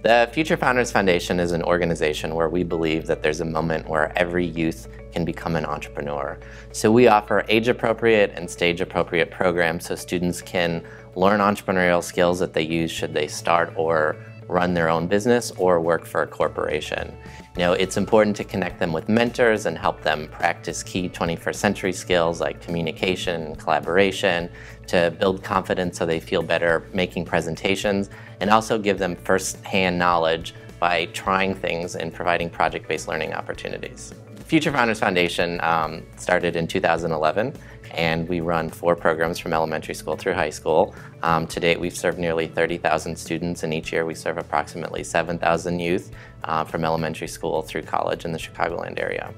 The Future Founders Foundation is an organization where we believe that there's a moment where every youth can become an entrepreneur. So we offer age-appropriate and stage-appropriate programs so students can learn entrepreneurial skills that they use should they start or run their own business or work for a corporation. You know, it's important to connect them with mentors and help them practice key 21st century skills like communication, and collaboration, to build confidence so they feel better making presentations, and also give them first-hand knowledge by trying things and providing project-based learning opportunities. Future Founders Foundation um, started in 2011 and we run four programs from elementary school through high school. Um, to date, we've served nearly 30,000 students, and each year we serve approximately 7,000 youth uh, from elementary school through college in the Chicagoland area.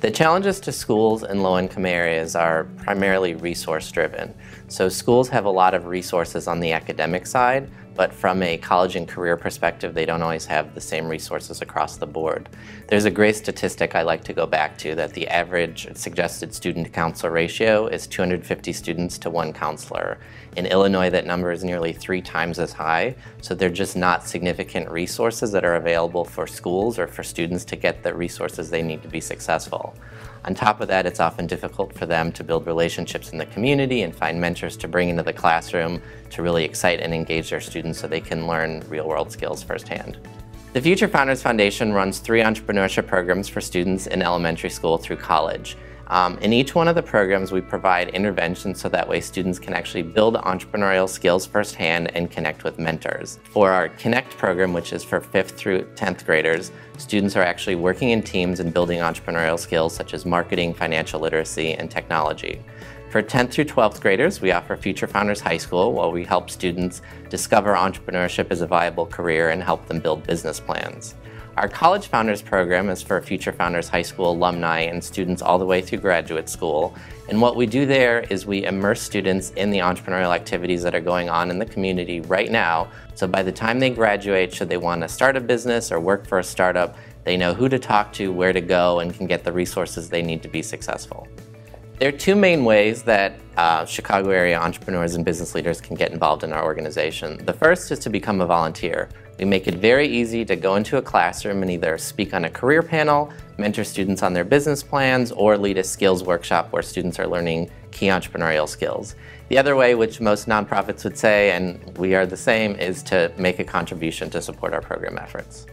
The challenges to schools in low-income areas are primarily resource-driven. So schools have a lot of resources on the academic side, but from a college and career perspective, they don't always have the same resources across the board. There's a great statistic I like to go back to that the average suggested student to counselor ratio is 250 students to one counselor. In Illinois, that number is nearly three times as high, so they're just not significant resources that are available for schools or for students to get the resources they need to be successful. On top of that, it's often difficult for them to build relationships in the community and find mentors to bring into the classroom to really excite and engage their students so they can learn real-world skills firsthand. The Future Founders Foundation runs three entrepreneurship programs for students in elementary school through college. Um, in each one of the programs, we provide interventions so that way students can actually build entrepreneurial skills firsthand and connect with mentors. For our Connect program, which is for 5th through 10th graders, students are actually working in teams and building entrepreneurial skills such as marketing, financial literacy, and technology. For 10th through 12th graders, we offer Future Founders High School where we help students discover entrepreneurship as a viable career and help them build business plans. Our College Founders program is for Future Founders High School alumni and students all the way through graduate school. And what we do there is we immerse students in the entrepreneurial activities that are going on in the community right now. So by the time they graduate, should they want to start a business or work for a startup, they know who to talk to, where to go, and can get the resources they need to be successful. There are two main ways that uh, Chicago area entrepreneurs and business leaders can get involved in our organization. The first is to become a volunteer. We make it very easy to go into a classroom and either speak on a career panel, mentor students on their business plans, or lead a skills workshop where students are learning key entrepreneurial skills. The other way, which most nonprofits would say, and we are the same, is to make a contribution to support our program efforts.